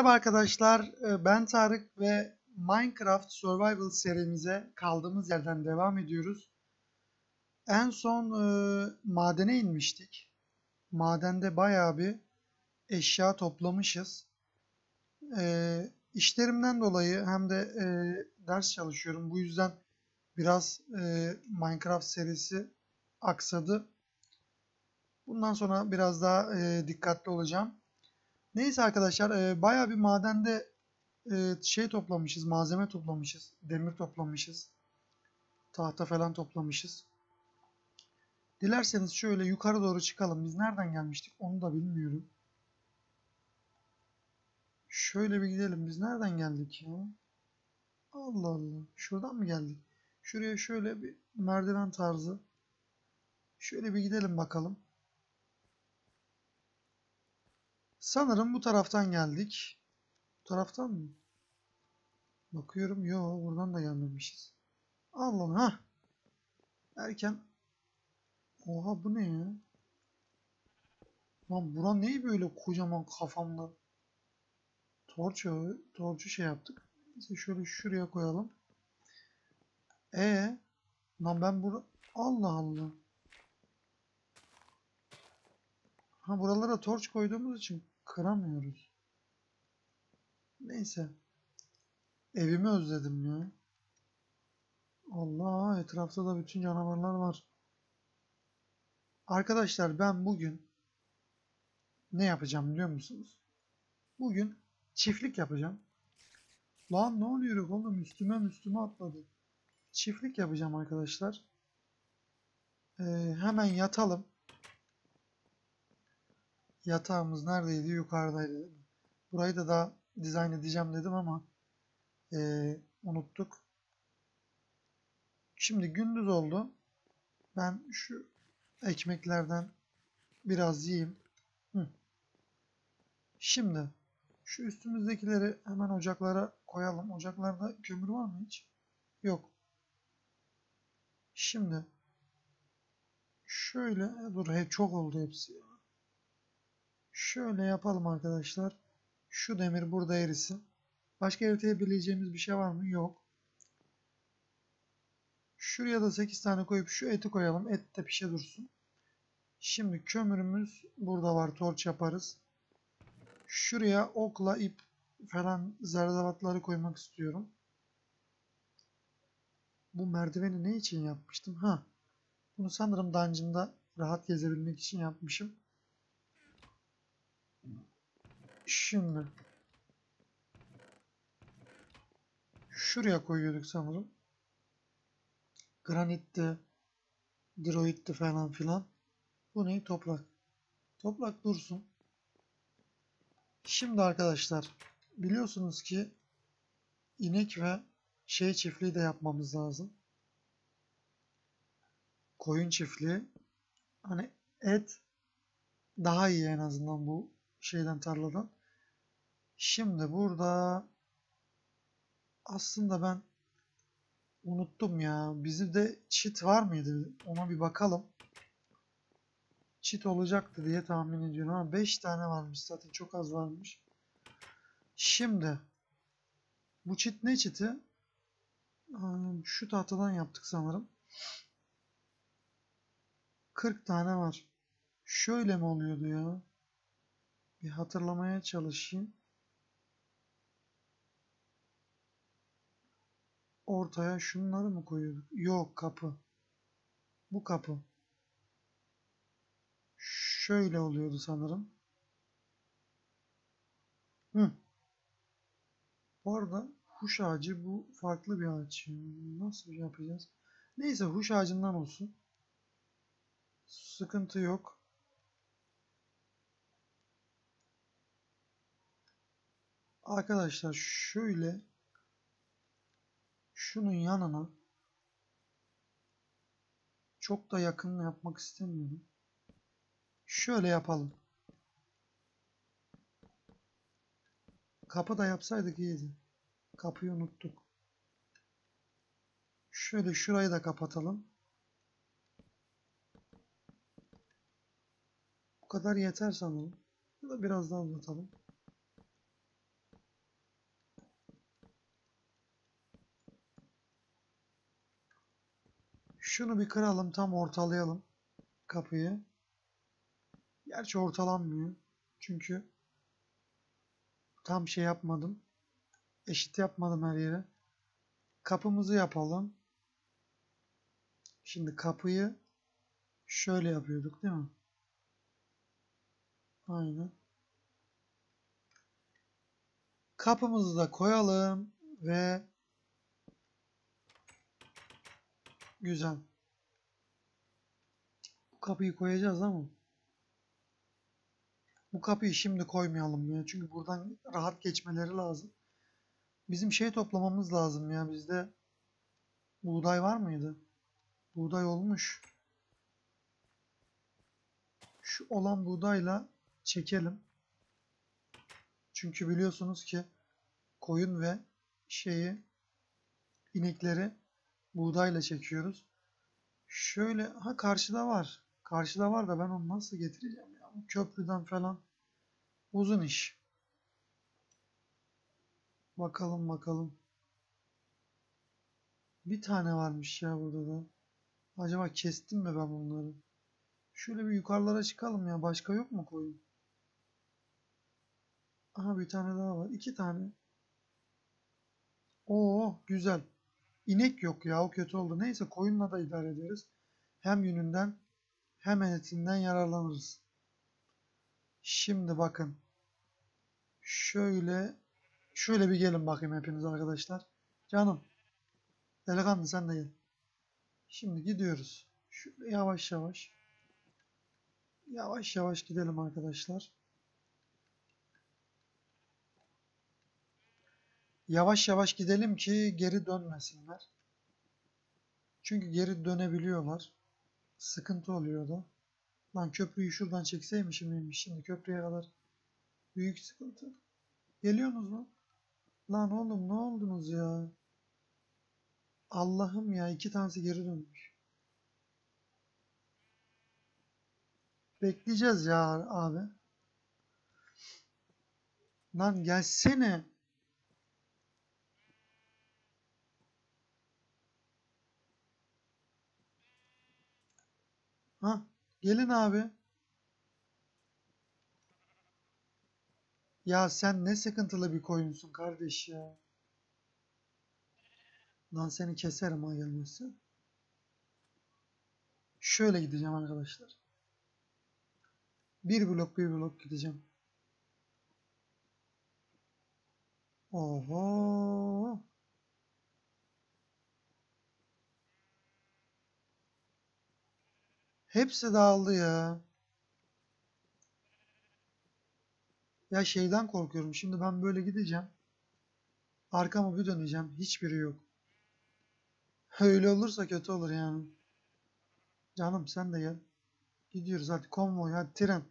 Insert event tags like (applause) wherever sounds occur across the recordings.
Merhaba arkadaşlar, e, ben Tarık ve Minecraft Survival serimize kaldığımız yerden devam ediyoruz. En son e, madene inmiştik. Madende bayağı bir eşya toplamışız. E, işlerimden dolayı hem de e, ders çalışıyorum. Bu yüzden biraz e, Minecraft serisi aksadı. Bundan sonra biraz daha e, dikkatli olacağım. Neyse arkadaşlar e, bayağı bir madende e, şey toplamışız, malzeme toplamışız, demir toplamışız, tahta falan toplamışız. Dilerseniz şöyle yukarı doğru çıkalım. Biz nereden gelmiştik onu da bilmiyorum. Şöyle bir gidelim. Biz nereden geldik ya? Allah Allah. Şuradan mı geldik? Şuraya şöyle bir merdiven tarzı. Şöyle bir gidelim bakalım. Sanırım bu taraftan geldik. Bu taraftan mı? Bakıyorum. Yo buradan da gelmemişiz. Allah'ım ha. Erken. Oha bu ne ya? Lan bura neyi böyle kocaman kafamda? Torçu, torçu şey yaptık. Neyse şöyle şuraya koyalım. E lan ben bura Allah Allah. Ha buralara torç koyduğumuz için kıramıyoruz. Neyse. Evimi özledim ya. Allah etrafta da bütün canavarlar var. Arkadaşlar ben bugün ne yapacağım biliyor musunuz? Bugün çiftlik yapacağım. Lan ne oluyor oğlum üstüme üstüme atladı. Çiftlik yapacağım arkadaşlar. Ee, hemen yatalım. Yatağımız neredeydi? Yukarıdaydı. Burayı da daha dizayn edeceğim dedim ama ee, unuttuk. Şimdi gündüz oldu. Ben şu ekmeklerden biraz yiyeyim. Hı. Şimdi şu üstümüzdekileri hemen ocaklara koyalım. Ocaklarda kömür var mı hiç? Yok. Şimdi şöyle dur he çok oldu hepsi. Şöyle yapalım arkadaşlar. Şu demir burada erisin. Başka eritebileceğimiz bir şey var mı? Yok. Şuraya da 8 tane koyup şu eti koyalım. Et de pişe dursun. Şimdi kömürümüz burada var. Torç yaparız. Şuraya okla ip falan zerzevatları koymak istiyorum. Bu merdiveni ne için yapmıştım? Ha. Bunu sanırım dungeon'da rahat gezebilmek için yapmışım. Şimdi şuraya koyuyorduk sanırım. Granitti, droitti falan filan. Bu ne? Toprak. Toprak dursun. Şimdi arkadaşlar biliyorsunuz ki inek ve şey çiftliği de yapmamız lazım. Koyun çiftliği. Hani et daha iyi en azından bu şeyden tarladan. Şimdi burada aslında ben unuttum ya. Bizde çit var mıydı? Ona bir bakalım. Çit olacaktı diye tahmin ediyorum ama 5 tane varmış zaten çok az varmış. Şimdi bu çit ne çiti? Şu tahtadan yaptık sanırım. 40 tane var. Şöyle mi oluyordu ya? Bir hatırlamaya çalışayım. Ortaya şunları mı koyuyorduk? Yok kapı. Bu kapı. Şöyle oluyordu sanırım. Hı. Bu arada huş ağacı bu farklı bir ağaç. Nasıl yapacağız? Neyse huş ağacından olsun. Sıkıntı yok. Arkadaşlar şöyle şunun yanına çok da yakın yapmak istemiyorum. Şöyle yapalım. Kapı da yapsaydık iyiydi. Kapıyı unuttuk. Şöyle şurayı da kapatalım. Bu kadar yeter sanırım. Ya da biraz daha uzatalım. Şunu bir kıralım tam ortalayalım kapıyı. Gerçi ortalanmıyor. Çünkü tam şey yapmadım. Eşit yapmadım her yere. Kapımızı yapalım. Şimdi kapıyı şöyle yapıyorduk değil mi? Aynen. Kapımızı da koyalım ve güzel. Bu kapıyı koyacağız ama bu kapıyı şimdi koymayalım ya. Çünkü buradan rahat geçmeleri lazım. Bizim şey toplamamız lazım ya. Bizde buğday var mıydı? Buğday olmuş. Şu olan buğdayla çekelim. Çünkü biliyorsunuz ki koyun ve şeyi inekleri buğdayla çekiyoruz. Şöyle ha karşıda var. Karşıda var da ben onu nasıl getireceğim ya? Bu Köprüden falan uzun iş. Bakalım bakalım. Bir tane varmış ya burada da. Acaba kestim mi ben bunları? Şöyle bir yukarılara çıkalım ya. Başka yok mu koyun? Aha bir tane daha var. İki tane. Oo güzel. İnek yok ya o kötü oldu. Neyse koyunla da idare ederiz. Hem yününden hem etinden yararlanırız. Şimdi bakın. Şöyle şöyle bir gelin bakayım hepiniz arkadaşlar. Canım. Delikanlı sen de gel. Şimdi gidiyoruz. Şöyle yavaş yavaş. Yavaş yavaş gidelim arkadaşlar. Yavaş yavaş gidelim ki geri dönmesinler. Çünkü geri dönebiliyorlar. Sıkıntı oluyor da. Lan köprüyü şuradan çekseymişim miymiş şimdi köprüye kadar. Büyük sıkıntı. Geliyorsunuz mu? Lan oğlum ne oldunuz ya? Allah'ım ya iki tanesi geri dönmüş. Bekleyeceğiz ya abi. Lan gelsene. Ha, gelin abi. Ya sen ne sıkıntılı bir koyunsun kardeş ya. Lan seni keserim ha gelmezse. Şöyle gideceğim arkadaşlar. Bir blok bir blok gideceğim. Oho. Hepsi dağıldı ya. Ya şeyden korkuyorum. Şimdi ben böyle gideceğim. Arkamı bir döneceğim. Hiçbiri yok. Öyle olursa kötü olur yani. Canım sen de gel. Gidiyoruz hadi konvoy hadi tren.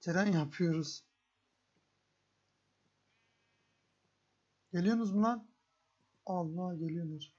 Tren yapıyoruz. Geliyorsunuz mu lan? Allah geliyorlar.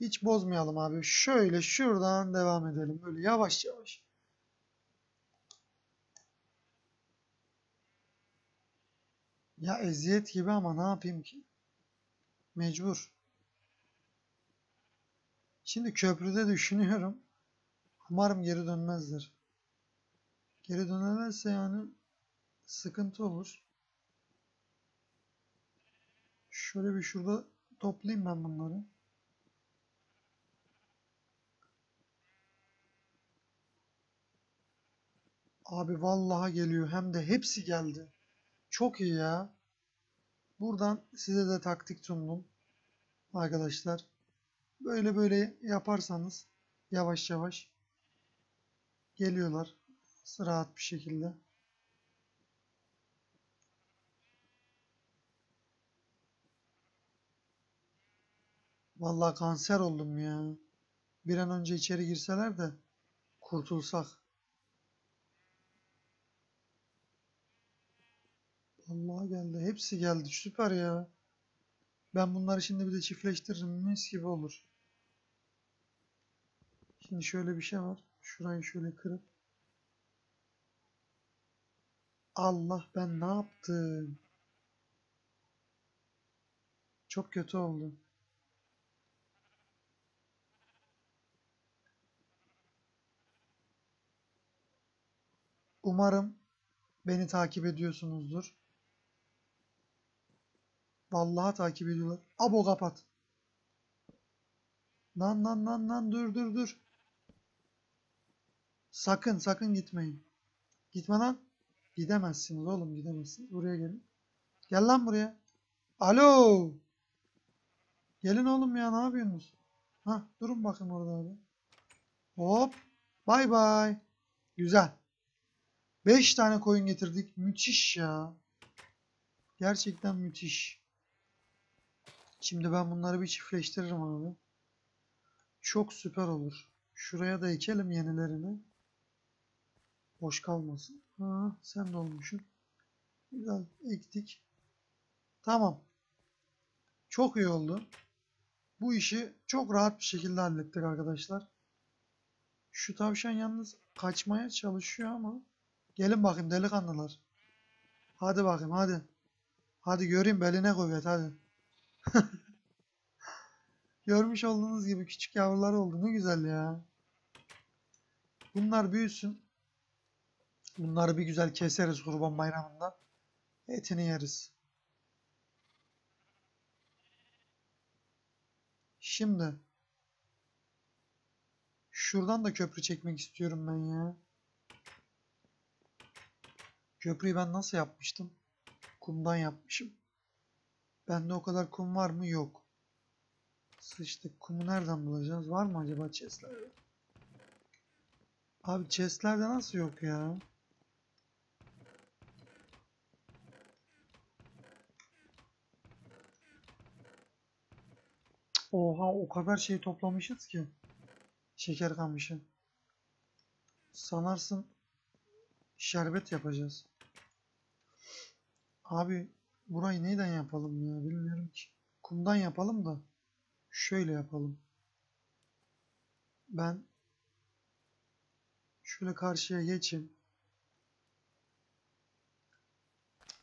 Hiç bozmayalım abi. Şöyle şuradan devam edelim. Böyle yavaş yavaş. Ya eziyet gibi ama ne yapayım ki? Mecbur. Şimdi köprüde düşünüyorum. Umarım geri dönmezler. Geri dönerlerse yani sıkıntı olur. Şöyle bir şurada toplayayım ben bunları. Abi vallahi geliyor. Hem de hepsi geldi. Çok iyi ya. Buradan size de taktik sundum. Arkadaşlar. Böyle böyle yaparsanız yavaş yavaş geliyorlar. Rahat bir şekilde. Vallahi kanser oldum ya. Bir an önce içeri girseler de kurtulsak. Allah geldi. Hepsi geldi. Süper ya. Ben bunları şimdi bir de çiftleştiririm. Mis gibi olur. Şimdi şöyle bir şey var. Şurayı şöyle kırıp. Allah ben ne yaptım? Çok kötü oldu. Umarım beni takip ediyorsunuzdur. Vallahi takip ediyorlar. Abo kapat. Lan lan lan lan dur dur dur. Sakın sakın gitmeyin. Gitme lan. Gidemezsiniz oğlum gidemezsiniz. Buraya gelin. Gel lan buraya. Alo. Gelin oğlum ya ne yapıyorsunuz? Ha durun bakın orada abi. Hop. Bay bay. Güzel. 5 tane koyun getirdik. Müthiş ya. Gerçekten müthiş. Şimdi ben bunları bir çiftleştiririm abi. Çok süper olur. Şuraya da ekelim yenilerini. Boş kalmasın. Ha, sen de. Güzel ektik. Tamam. Çok iyi oldu. Bu işi çok rahat bir şekilde hallettik arkadaşlar. Şu tavşan yalnız kaçmaya çalışıyor ama. Gelin bakayım delikanlılar. Hadi bakayım hadi. Hadi göreyim beline kuvvet hadi. (laughs) Görmüş olduğunuz gibi küçük yavrular oldu. Ne güzel ya. Bunlar büyüsün. Bunları bir güzel keseriz kurban bayramında. Etini yeriz. Şimdi şuradan da köprü çekmek istiyorum ben ya. Köprüyü ben nasıl yapmıştım? Kumdan yapmışım. Bende o kadar kum var mı? Yok. Sıçtık. Kumu nereden bulacağız? Var mı acaba chestlerde? Abi chestlerde nasıl yok ya? Oha o kadar şey toplamışız ki. Şeker kamışı. Sanarsın şerbet yapacağız. Abi burayı neyden yapalım ya bilmiyorum ki. Kumdan yapalım da şöyle yapalım. Ben şöyle karşıya geçeyim.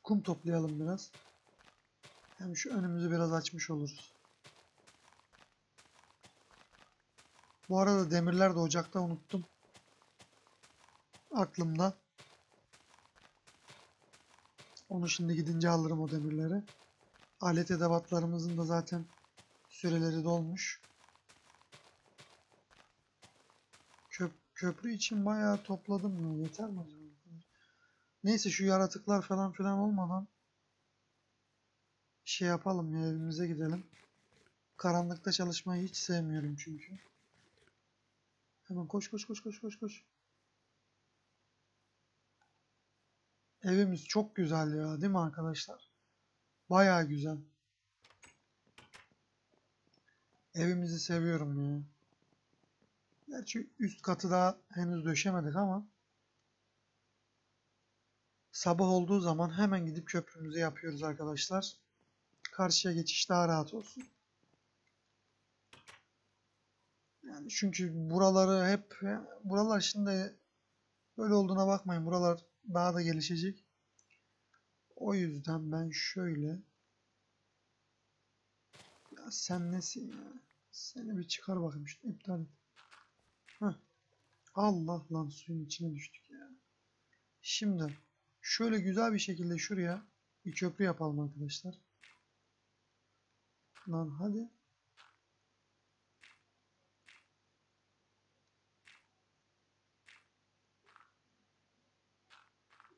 Kum toplayalım biraz. Hem şu önümüzü biraz açmış oluruz. Bu arada demirler de ocakta unuttum. Aklımda. Onu şimdi gidince alırım o demirleri. Alet edevatlarımızın da zaten süreleri dolmuş. Köp köprü için bayağı topladım mı? Yeter mi? Neyse şu yaratıklar falan filan olmadan şey yapalım ya evimize gidelim. Karanlıkta çalışmayı hiç sevmiyorum çünkü. Hemen koş koş koş koş koş koş. Evimiz çok güzel ya, değil mi arkadaşlar? Bayağı güzel. Evimizi seviyorum ya. Gerçi üst katı daha henüz döşemedik ama sabah olduğu zaman hemen gidip köprümüzü yapıyoruz arkadaşlar. Karşıya geçiş daha rahat olsun. Yani çünkü buraları hep buralar şimdi böyle olduğuna bakmayın. Buralar daha da gelişecek. O yüzden ben şöyle ya sen nesin ya? Seni bir çıkar bakayım şunu iptal et. Heh. Allah lan suyun içine düştük ya. Şimdi şöyle güzel bir şekilde şuraya bir köprü yapalım arkadaşlar. Lan hadi.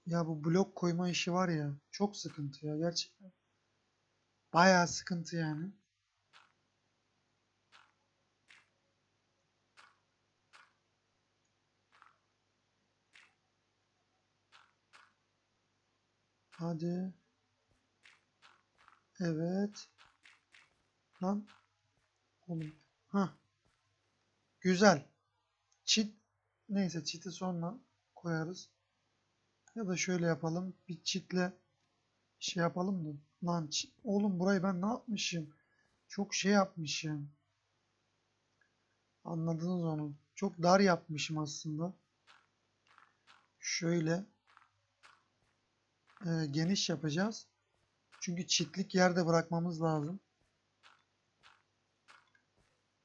Ya bu blok koyma işi var ya çok sıkıntı ya gerçekten. Bayağı sıkıntı yani. Hadi. Evet. Lan. Oğlum. Ha. Güzel. Çit. Neyse çiti sonra koyarız. Ya da şöyle yapalım. Bir çitle şey yapalım mı? Lan. Oğlum burayı ben ne yapmışım? Çok şey yapmışım. Anladınız onu. Çok dar yapmışım aslında. Şöyle e, geniş yapacağız. Çünkü çitlik yerde bırakmamız lazım.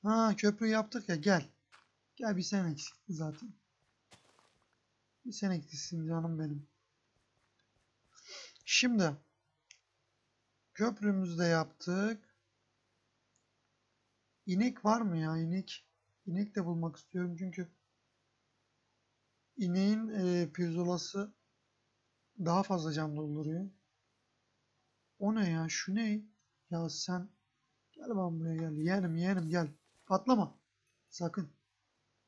Ha köprü yaptık ya gel. Gel bir sen eksikti zaten. Bir sen eklisin canım benim. Şimdi köprümüzü de yaptık. İnek var mı ya inek? İnek de bulmak istiyorum çünkü ineğin e, pirzolası daha fazla can dolduruyor. O ne ya? Şu ne? Ya sen gel bana buraya gel. Yeğenim yeğenim gel. Patlama. Sakın.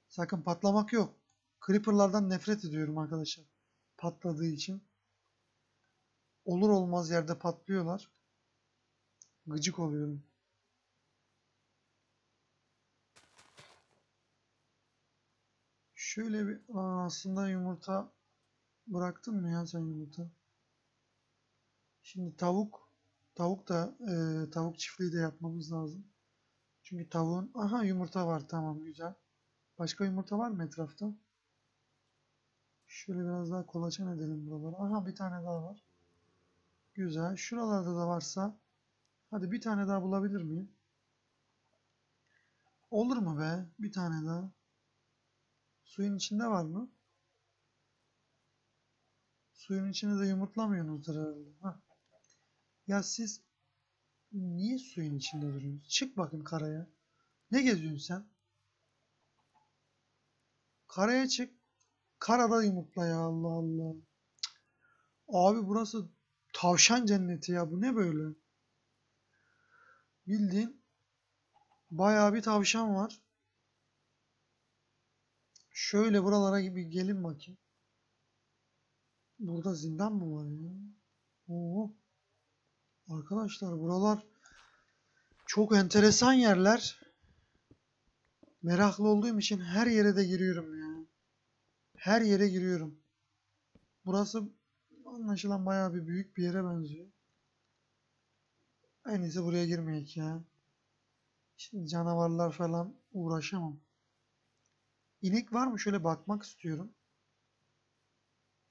Sakın patlamak yok. Creeper'lardan nefret ediyorum arkadaşlar. Patladığı için. Olur olmaz yerde patlıyorlar. Gıcık oluyorum. Şöyle bir Aa, aslında yumurta bıraktın mı ya sen yumurta? Şimdi tavuk tavuk da e, tavuk çiftliği de yapmamız lazım. Çünkü tavuğun aha yumurta var tamam güzel. Başka yumurta var mı etrafta? Şöyle biraz daha kolaçan edelim buraları. Aha bir tane daha var. Güzel. Şuralarda da varsa hadi bir tane daha bulabilir miyim? Olur mu be? Bir tane daha. Suyun içinde var mı? Suyun içinde de yumurtlamıyorsunuzdur herhalde. Hah. Ya siz niye suyun içinde duruyorsunuz? Çık bakın karaya. Ne geziyorsun sen? Karaya çık. Karada yumurtla ya Allah Allah. Abi burası tavşan cenneti ya. Bu ne böyle? Bildiğin bayağı bir tavşan var. Şöyle buralara gibi gelin bakayım. Burada zindan mı var ya? Oo. Arkadaşlar buralar çok enteresan yerler. Meraklı olduğum için her yere de giriyorum ya. Her yere giriyorum. Burası anlaşılan bayağı bir büyük bir yere benziyor. En iyisi buraya girmeyek ya. Şimdi canavarlar falan uğraşamam. İnek var mı? Şöyle bakmak istiyorum.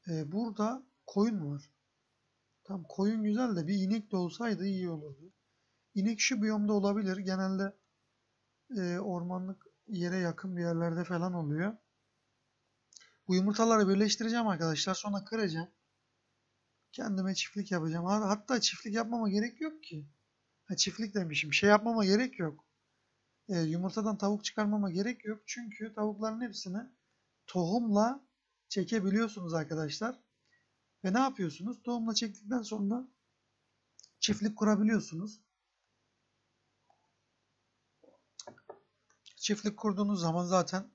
Ee, burada koyun var. Tam koyun güzel de bir inek de olsaydı iyi olurdu. İnek şu biyomda olabilir. Genelde e, ormanlık yere yakın bir yerlerde falan oluyor. Bu yumurtaları birleştireceğim arkadaşlar. Sonra kıracağım. Kendime çiftlik yapacağım. Hatta çiftlik yapmama gerek yok ki. Ha, çiftlik demişim. Şey yapmama gerek yok. E, yumurtadan tavuk çıkarmama gerek yok. Çünkü tavukların hepsini tohumla çekebiliyorsunuz arkadaşlar. Ve ne yapıyorsunuz? Tohumla çektikten sonra çiftlik kurabiliyorsunuz. Çiftlik kurduğunuz zaman zaten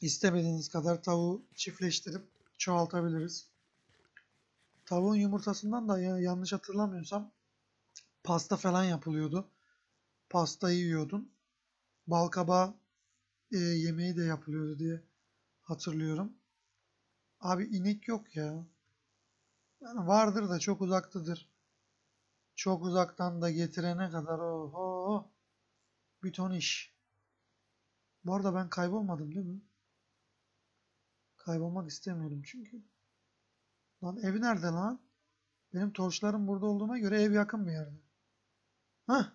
istemediğiniz kadar tavuğu çiftleştirip çoğaltabiliriz. Tavuğun yumurtasından da ya- yanlış hatırlamıyorsam pasta falan yapılıyordu. Pastayı yiyordun. Balkabağı e, yemeği de yapılıyordu diye hatırlıyorum. Abi inek yok ya. Yani vardır da çok uzaktadır. Çok uzaktan da getirene kadar oho bir ton iş. Bu arada ben kaybolmadım değil mi? Kaybolmak istemiyorum çünkü. Lan ev nerede lan? Benim torçlarım burada olduğuna göre ev yakın bir yerde. Hah.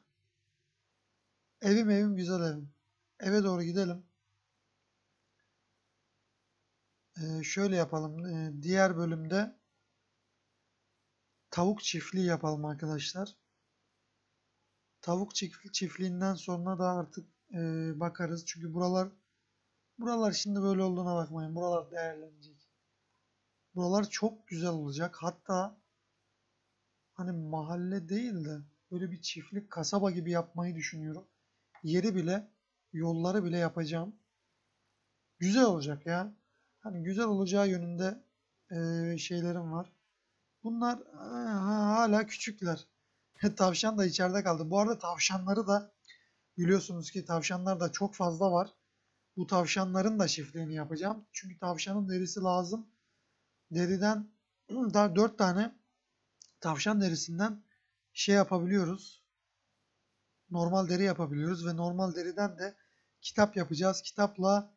Evim evim güzel evim. Eve doğru gidelim. Ee, şöyle yapalım. Ee, diğer bölümde tavuk çiftliği yapalım arkadaşlar. Tavuk çiftli çiftliğinden sonra da artık e, bakarız. Çünkü buralar buralar şimdi böyle olduğuna bakmayın. Buralar değerlenecek. Buralar çok güzel olacak. Hatta hani mahalle değil de böyle bir çiftlik kasaba gibi yapmayı düşünüyorum. Yeri bile yolları bile yapacağım. Güzel olacak ya. Hani güzel olacağı yönünde e, şeylerim var. Bunlar e, hala küçükler. (laughs) Tavşan da içeride kaldı. Bu arada tavşanları da biliyorsunuz ki tavşanlar da çok fazla var. Bu tavşanların da çiftliğini yapacağım. Çünkü tavşanın derisi lazım. Deriden (clears throat) daha 4 tane tavşan derisinden şey yapabiliyoruz. Normal deri yapabiliyoruz ve normal deriden de kitap yapacağız. Kitapla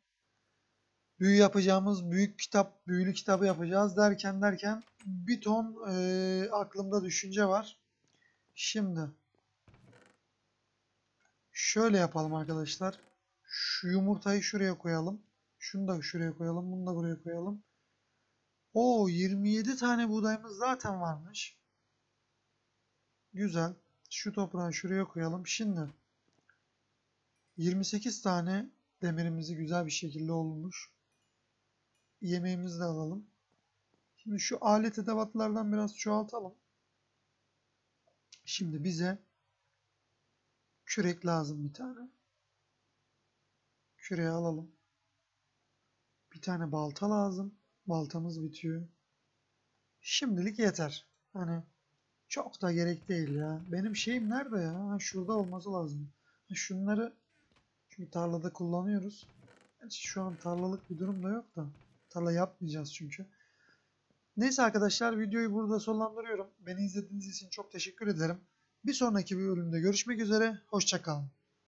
büyü yapacağımız büyük kitap, büyülü kitabı yapacağız derken derken bir ton e, aklımda düşünce var. Şimdi şöyle yapalım arkadaşlar. Şu yumurtayı şuraya koyalım. Şunu da şuraya koyalım. Bunu da buraya koyalım. Oo 27 tane buğdayımız zaten varmış. Güzel. Şu toprağı şuraya koyalım. Şimdi 28 tane demirimizi güzel bir şekilde olmuş. Yemeğimizi de alalım. Şimdi şu alet edevatlardan biraz çoğaltalım. Şimdi bize kürek lazım bir tane. Küreği alalım. Bir tane balta lazım. Baltamız bitiyor. Şimdilik yeter. Hani çok da gerek değil ya. Benim şeyim nerede ya? Ha, şurada olması lazım. Ha, Şunları çünkü tarlada kullanıyoruz. Gerçi şu an tarlalık bir durum da yok da. Tarla yapmayacağız çünkü. Neyse arkadaşlar videoyu burada sonlandırıyorum. Beni izlediğiniz için çok teşekkür ederim. Bir sonraki bir bölümde görüşmek üzere. Hoşçakalın.